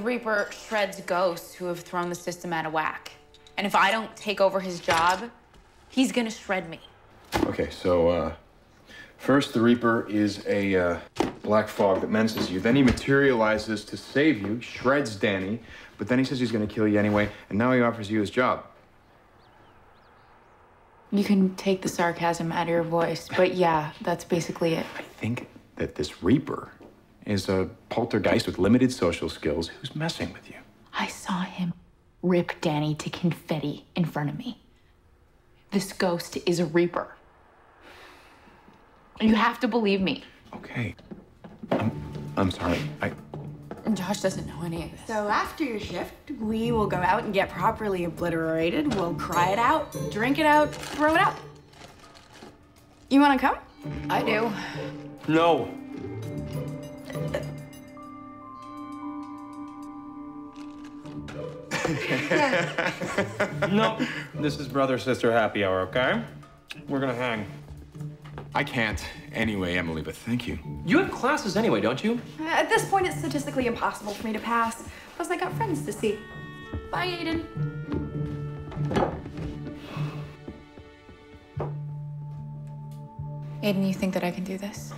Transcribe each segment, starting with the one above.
Reaper shreds ghosts who have thrown the system out of whack. And if I don't take over his job, he's gonna shred me. Okay, so, uh, first the Reaper is a uh, black fog that menses you. Then he materializes to save you, shreds Danny, but then he says he's gonna kill you anyway, and now he offers you his job. You can take the sarcasm out of your voice, but yeah, that's basically it. I think that this Reaper is a poltergeist with limited social skills who's messing with you. I saw him rip Danny to confetti in front of me. This ghost is a Reaper. You have to believe me. Okay. I'm, I'm sorry. I, Josh doesn't know any of this. So after your shift, we will go out and get properly obliterated. We'll cry it out, drink it out, throw it out. You want to come? I do. No. No. This is brother sister happy hour, okay? We're gonna hang. I can't anyway, Emily, but thank you. You have classes anyway, don't you? Uh, At this point, it's statistically impossible for me to pass. Plus, I got friends to see. Bye, Aidan. Aidan, you think that I can do this?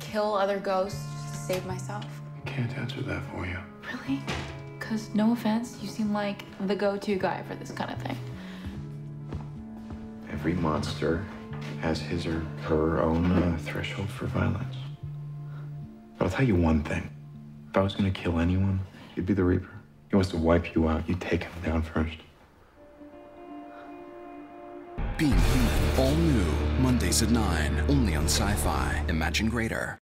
Kill other ghosts just to save myself? I can't answer that for you. Really? Because, no offense, you seem like the go to guy for this kind of thing. Every monster has his or her own uh, threshold for violence. But I'll tell you one thing. If I was gonna kill anyone, you'd be the Reaper. He wants to wipe you out. You take him down first. Being Human, all new, Mondays at 9, only on Syfy. Imagine Greater.